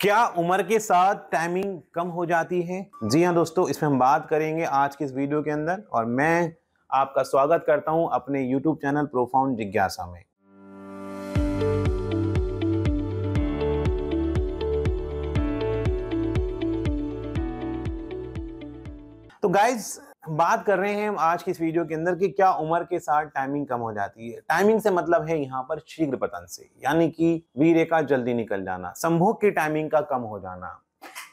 क्या उम्र के साथ टाइमिंग कम हो जाती है? जी हाँ दोस्तों इसमें हम बात करेंगे आज के इस वीडियो के अंदर और मैं आपका स्वागत करता हूँ अपने YouTube चैनल प्रोफाउंड जिज्ञासा में। तो गाइज़ बात कर रहे हैं हम आज की इस वीडियो के अंदर कि क्या उम्र के साथ टाइमिंग कम हो जाती है। टाइमिंग से मतलब है यहाँ पर शीघ्र पतन से, यानी कि वीर का जल्दी निकल जाना, संभोग की टाइमिंग का कम हो जाना।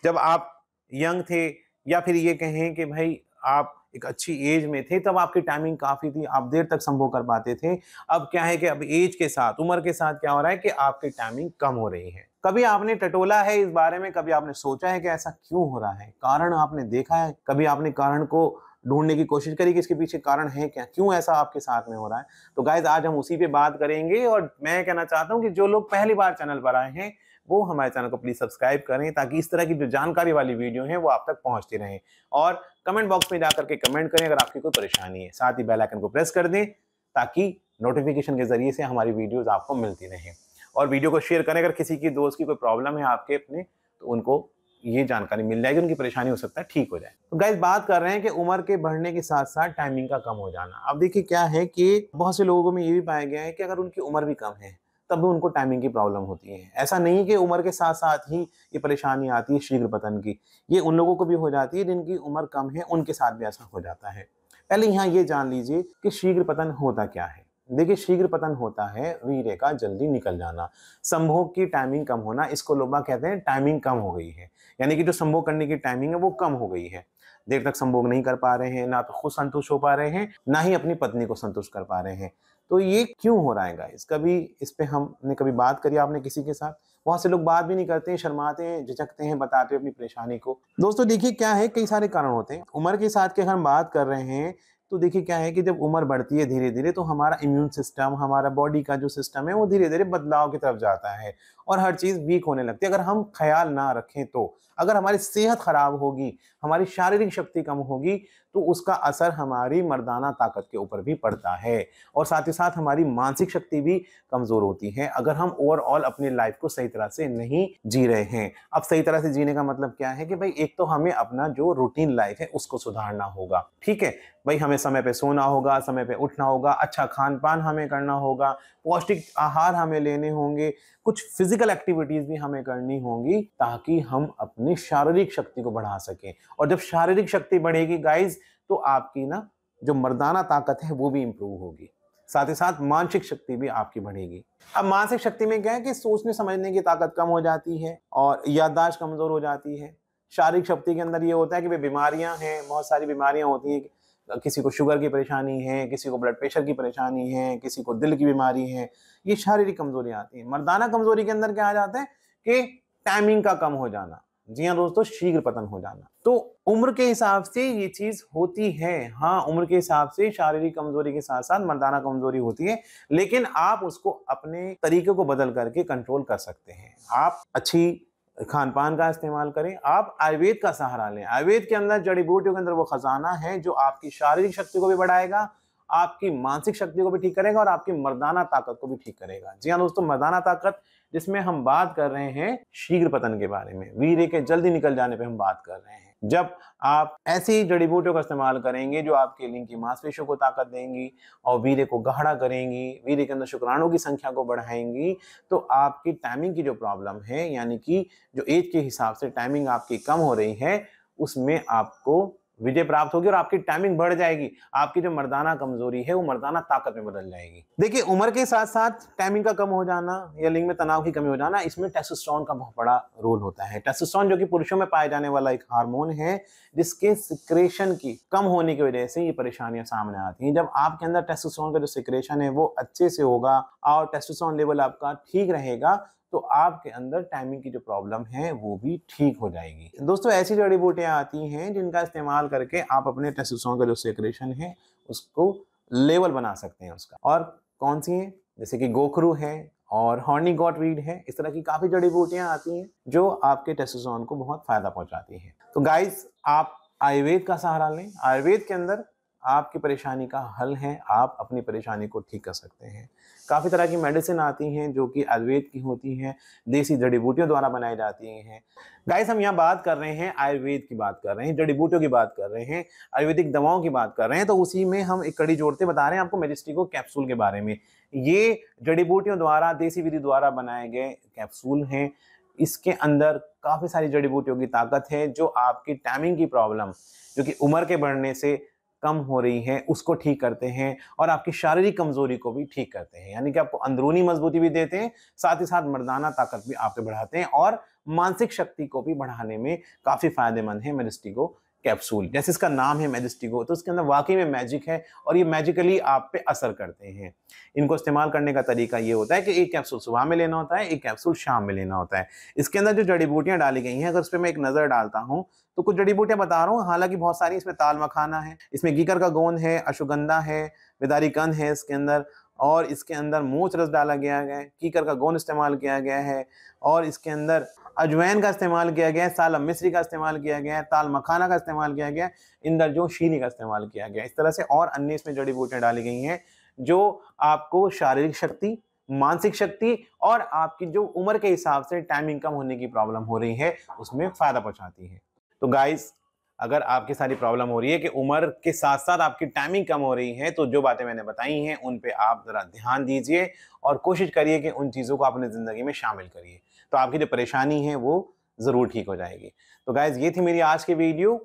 जब आप यंग थे या फिर ये कहें कि भाई आप एक अच्छी एज में थे, तब आपकी टाइमिंग काफ़ी थी, आप देर तक संभोग कर पाते थे। अब क्या है कि अब एज के साथ, उम्र के साथ क्या हो रहा है कि आपकी टाइमिंग कम हो रही है। कभी आपने टटोला है इस बारे में, कभी आपने सोचा है कि ऐसा क्यों हो रहा है? कारण आपने देखा है? कभी आपने कारण को ढूँढने की कोशिश करी कि इसके पीछे कारण है क्या? क्यों ऐसा आपके साथ में हो रहा है? तो गाइज़ आज हम उसी पे बात करेंगे और मैं कहना चाहता हूँ कि जो लोग पहली बार चैनल पर आए हैं, वो हमारे चैनल को प्लीज़ सब्सक्राइब करें ताकि इस तरह की जो जानकारी वाली वीडियो है, वो आप तक पहुँचती रहे। और कमेंट बॉक्स में जाकर के कमेंट करें अगर आपकी कोई परेशानी है। साथ ही बेल आइकन को प्रेस कर दें ताकि नोटिफिकेशन के ज़रिए से हमारी वीडियोज़ आपको मिलती रहे। और वीडियो को शेयर करें अगर किसी की दोस्त की कोई प्रॉब्लम है आपके अपने तो उनको ये जानकारी मिल जाएगी, उनकी परेशानी हो सकता है, ठीक हो जाए। तो गाइज़ बात कर रहे हैं कि उम्र के बढ़ने के साथ साथ टाइमिंग का कम हो जाना। अब देखिए क्या है कि बहुत से लोगों में ये भी पाया गया है कि अगर उनकी उम्र भी कम है, तब भी उनको टाइमिंग की प्रॉब्लम होती है। ऐसा नहीं कि उम्र के साथ साथ ही ये परेशानी आती है शीघ्र पतन की। ये उन लोगों को भी हो जाती है जिनकी उम्र कम है, उनके साथ भी ऐसा हो जाता है। पहले यहाँ ये जान लीजिए कि शीघ्र पतन होता क्या है। देखिए, शीघ्र पतन होता है, वीर्य का जल्दी निकल जाना। संभोग की टाइमिंग कम होना, इसको लोग कहते हैं टाइमिंग कम हो गई है। यानी कि जो संभोग करने की टाइमिंग है, वो कम हो गई है। देर तक संभोग नहीं कर पा रहे हैं, ना तो खुद संतुष्ट हो पा रहे हैं, ना ही अपनी पत्नी को संतुष्ट कर पा रहे हैं। तो ये क्यों हो रहा है गाइस कभी इस पे हमने कभी बात करी आपने किसी के साथ? बहुत से लोग बात भी नहीं करते हैं, शर्माते हैं, झिझकते हैं, बताते हैं अपनी परेशानी को। दोस्तों, देखिए क्या है, कई सारे कारण होते हैं। उम्र के साथ के अगर हम बात कर रहे हैं तो देखिए क्या है कि जब उम्र बढ़ती है धीरे धीरे तो हमारा इम्यून सिस्टम हमारा बॉडी का जो सिस्टम है, वो धीरे धीरे बदलाव की तरफ़ जाता है और हर चीज़ वीक होने लगती है। अगर हम ख्याल ना रखें तो अगर हमारी सेहत खराब होगी, हमारी शारीरिक शक्ति कम होगी तो उसका असर हमारी मर्दाना ताकत के ऊपर भी पड़ता है। और साथ ही साथ हमारी मानसिक शक्ति भी कमज़ोर होती है। अगर हम ओवरऑल अपनी लाइफ को सही तरह से नहीं जी रहे हैं, अब सही तरह से जीने का मतलब क्या है कि भाई, एक तो हमें अपना जो रूटीन लाइफ है, उसको सुधारना होगा, ठीक है? भाई, हमें समय पे सोना होगा, समय पे उठना होगा अच्छा खान पान हमें करना होगा, पौष्टिक आहार हमें लेने होंगे कुछ फ़िज़िकल एक्टिविटीज़ भी हमें करनी होंगी ताकि हम अपनी शारीरिक शक्ति को बढ़ा सकें। और जब शारीरिक शक्ति बढ़ेगी गाइज़ तो आपकी ना जो मर्दाना ताकत है, वो भी इंप्रूव होगी। साथ ही साथ मानसिक शक्ति भी आपकी बढ़ेगी। अब मानसिक शक्ति में क्या है कि सोचने समझने की ताकत कम हो जाती है और याददाश्त कमज़ोर हो जाती है। शारीरिक शक्ति के अंदर ये होता है कि वे बीमारियाँ हैं, बहुत सारी बीमारियाँ होती हैं किसी को शुगर की परेशानी है, किसी को ब्लड प्रेशर की परेशानी है, किसी को दिल की बीमारी है, ये शारीरिक कमज़ोरी आती है। मर्दाना कमज़ोरी के अंदर क्या आ जाता है कि टाइमिंग का कम हो जाना। जी हाँ दोस्तों, शीघ्र पतन हो जाना। तो उम्र के हिसाब से ये चीज़ होती है। हाँ उम्र के हिसाब से शारीरिक कमज़ोरी के साथ साथ मर्दाना कमज़ोरी होती है, लेकिन आप उसको अपने तरीके को बदल करके कंट्रोल कर सकते हैं। आप अच्छी खान पान का इस्तेमाल करें। आप आयुर्वेद का सहारा लें। आयुर्वेद के अंदर जड़ी बूटियों के अंदर वो खजाना है जो आपकी शारीरिक शक्ति को भी बढ़ाएगा, आपकी मानसिक शक्ति को भी ठीक करेगा और आपकी मर्दाना ताकत को भी ठीक करेगा। जी हाँ दोस्तों, मर्दाना ताकत जिसमें हम बात कर रहे हैं शीघ्र पतन के बारे में। वीर के जल्दी निकल जाने पे हम बात कर रहे हैं। जब आप ऐसी जड़ी बूटियों का इस्तेमाल करेंगे जो आपके लिंग की मांसपेशियों को ताकत देंगी और वीरे को गहरा करेंगी, वीरे के अंदर शुक्राणु की संख्या को बढ़ाएँगी तो आपकी टाइमिंग की जो प्रॉब्लम है, यानी कि जो एज के हिसाब से टाइमिंग आपकी कम हो रही है, उसमें आपको विजय प्राप्त होगी और आपकी टाइमिंग बढ़ जाएगी। आपकी जो मर्दाना कमज़ोरी है, वो मर्दाना ताकत में बदल जाएगी। देखिए, उम्र के साथ साथ टाइमिंग का कम हो जाना या लिंग में तनाव की कमी हो जाना, इसमें टेस्टोस्टेरोन का बहुत बड़ा रोल होता है। टेस्टोस्टेरोन जो कि पुरुषों में पाए जाने वाला एक हार्मोन है, जिसके सिक्रेशन की कम होने की वजह से ये परेशानियाँ सामने आती हैं। जब आपके अंदर टेस्टोस्टेरोन का जो सिक्रेशन है, वो अच्छे से होगा और टेस्टोस्टेरोन लेवल आपका ठीक रहेगा तो आपके अंदर टाइमिंग की जो प्रॉब्लम है, वो भी ठीक हो जाएगी। दोस्तों, ऐसी जड़ी बूटियाँ आती हैं, जिनका इस्तेमाल करके आप अपने टेस्टोस्टेरोन का जो सेक्रेशन है, उसको लेवल बना सकते हैं उसका। और कौन सी है? जैसे कि गोखरू है और हॉर्नी गॉट रीड है। इस तरह की काफ़ी जड़ी बूटियाँ आती हैं, जो आपके टेस्टोस्टेरोन को बहुत फ़ायदा पहुंचाती हैं। तो गाइस आप आयुर्वेद का सहारा लें। आयुर्वेद के अंदर आपकी परेशानी का हल है, आप अपनी परेशानी को ठीक कर सकते हैं। काफ़ी तरह की मेडिसिन आती हैं जो कि आयुर्वेद की होती हैं, देसी जड़ी बूटियों द्वारा बनाई जाती हैं। गाइस हम यहाँ बात कर रहे हैं आयुर्वेद की बात कर रहे हैं, जड़ी बूटियों की बात कर रहे हैं, आयुर्वेदिक दवाओं की बात कर रहे हैं तो उसी में हम एक कड़ी जोड़ते बता रहे हैं आपको मेजिस्टिको कैप्सूल के बारे में। ये जड़ी बूटियों द्वारा, देसी विधि द्वारा बनाए गए कैप्सूल हैं। इसके अंदर काफ़ी सारी जड़ी बूटियों की ताकत है, जो आपकी टाइमिंग की प्रॉब्लम जो कि उम्र के बढ़ने से कम हो रही हैं, उसको ठीक करते हैं और आपकी शारीरिक कमज़ोरी को भी ठीक करते हैं। यानी कि आपको अंदरूनी मजबूती भी देते हैं, साथ ही साथ मर्दाना ताकत भी आपके बढ़ाते हैं और मानसिक शक्ति को भी बढ़ाने में काफ़ी फ़ायदेमंद है मेरिस्टिको कैप्सूल जैसे इसका नाम है मैजिस्टिको तो उसके अंदर वाकई में मैजिक है और ये मैजिकली आप पे असर करते हैं। इनको इस्तेमाल करने का तरीका ये होता है कि एक कैप्सूल सुबह में लेना होता है, एक कैप्सूल शाम में लेना होता है। इसके अंदर जो जड़ी बूटियाँ डाली गई हैं, अगर उस पर मैं एक नज़र डालता हूँ तो कुछ जड़ी बूटियाँ बता रहा हूँ, हालाँकि बहुत सारी इसमें ताल मखाना है, इसमें गीकर का गोंद है अशुगंधा है बेदारी कंद है इसके अंदर और इसके अंदर मूछ रस डाला गया है, कीकर का गोंद इस्तेमाल किया गया है, और इसके अंदर अजवैन का इस्तेमाल किया गया है सालम मिश्री का इस्तेमाल किया गया है, ताल मखाना का इस्तेमाल किया गया है, इंदर जो शीनी का इस्तेमाल किया गया इस तरह से और अन्य इसमें जड़ी बूटियाँ डाली गई हैं, जो आपको शारीरिक शक्ति, मानसिक शक्ति और आपकी जो उम्र के हिसाब से टाइमिंग कम होने की प्रॉब्लम हो रही है, उसमें फ़ायदा पहुंचाती है। तो गाइस अगर आपकी सारी प्रॉब्लम हो रही है कि उम्र के साथ साथ आपकी टाइमिंग कम हो रही है तो जो बातें मैंने बताई हैं, उन पे आप ज़रा ध्यान दीजिए और कोशिश करिए कि उन चीज़ों को अपनी ज़िंदगी में शामिल करिए। तो आपकी जो परेशानी है, वो ज़रूर ठीक हो जाएगी। तो गाइज़ ये थी मेरी आज की वीडियो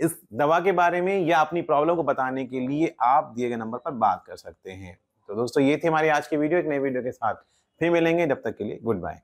इस दवा के बारे में या अपनी प्रॉब्लम को बताने के लिए आप दिए गए नंबर पर बात कर सकते हैं। तो दोस्तों, ये थी हमारी आज की वीडियो एक नई वीडियो के साथ। फिर मिलेंगे, जब तक के लिए गुड बाय